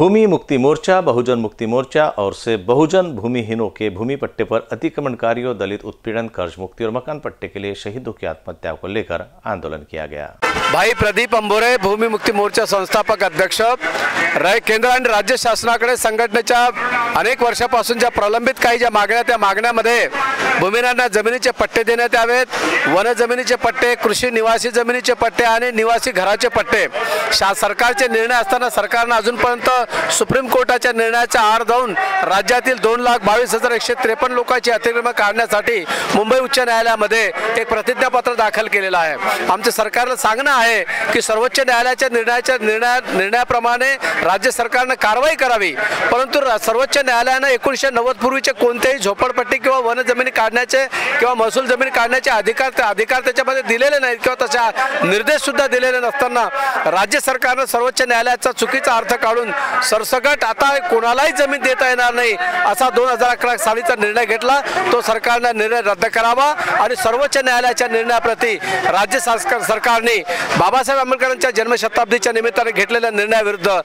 भूमि मुक्ति मोर्चा, बहुजन मुक्ति मोर्चा और से बहुजन भूमिहीनों के भूमि पट्टे पर अतिक्रमणकारियों दलित उत्पीड़न, कर्ज मुक्ति और मकान पट्टे के लिए शहीदों की आत्महत्या को लेकर आंदोलन किया गया। भाई प्रदीप अंबोरे, भूमि मुक्ति मोर्चा संस्थापक अध्यक्ष। केंद्र आणि राज्य शासनाकडे संघटनेच्या अनेक वर्षापासून ज्या प्रलंबित काही ज्या मागण्या त्या मागण्यामध्ये भूमिरांना जमिनीचे पट्टे देण्यात यावेत. वन जमिनीचे पट्टे कृषी निवासी जमिनीचे पट्टे आणि निवासी घराचे पट्टे. शा सरकारचे निर्णय असताना सरकारनं अजूनपर्यंत सुप्रीम कोर्टाच्या निर्णयाच्या आड जाऊन राज्यातील दोन लाख बावीस हजार एकशे त्रेपन्न लोकांची अतिक्रमण काढण्यासाठी मुंबई उच्च न्यायालयामध्ये एक प्रतिज्ञापत्र दाखल केलेलं आहे. आमच्या सरकारला सांगणं आहे की सर्वोच्च न्यायालयाच्या निर्णयाच्या निर्णया निर्णयाप्रमाणे राज्य सरकारनं कारवाई करावी. परंतु सर्वोच्च न्यायालयानं एकोणीसशे नव्वद पूर्वीचे कोणतेही झोपडपट्टी किंवा वन जमिनी काढण्याचे किंवा महसूल जमीन काढण्याचे अधिकार अधिकार त्याच्यामध्ये दिलेले नाहीत किंवा तशा निर्देश सुद्धा दिलेले नसताना राज्य सरकारनं सर्वोच्च न्यायालयाचा चुकीचा अर्थ काढून सरसकट आता कोणालाही जमीन देता येणार नाही असा दोन हजार अकरा सालीचा निर्णय घेतला. तो सरकारनं निर्णय रद्द करावा आणि सर्वोच्च न्यायालयाच्या निर्णयाप्रती राज्य सरकार सरकारने बाबासाहेब आंबेडकरांच्या जन्मशताब्दीच्या निमित्ताने घेतलेल्या निर्णयाविरुद्ध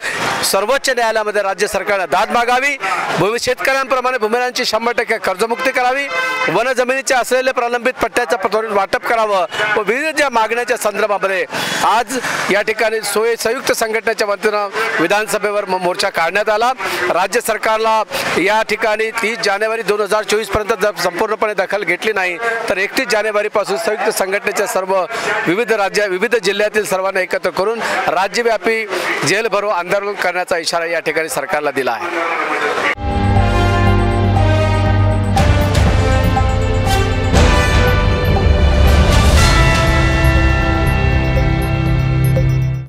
सर्वोच्च न्यायालयामध्ये राज्य सरकारनं दाद मागावी. भूमी शेतकऱ्यांप्रमाणे भूमिरांची शंभर टक्के कर्जमुक्ती करावी वन जमिनीच्या असलेले प्रलंबित पट्ट्याचं त्वरित वाटप करावं व विविध ज्या मागण्याच्या संदर्भामध्ये आज या ठिकाणी सोय संयुक्त संघटनेच्या वतीनं विधानसभेवर मोर्चा काढण्यात आला. राज्य सरकारला या ठिकाणी तीस जानेवारी दोन हजार चोवीसपर्यंत जर संपूर्णपणे दखल घेतली नाही तर एकतीस जानेवारीपासून संयुक्त संघटनेच्या सर्व विविध राज्य विविध जिल्ह्यातील सर्वांना एकत्र करून राज्यव्यापी जेल भरो आंदोलन करण्याचा इशारा या ठिकाणी सरकारला दिला आहे.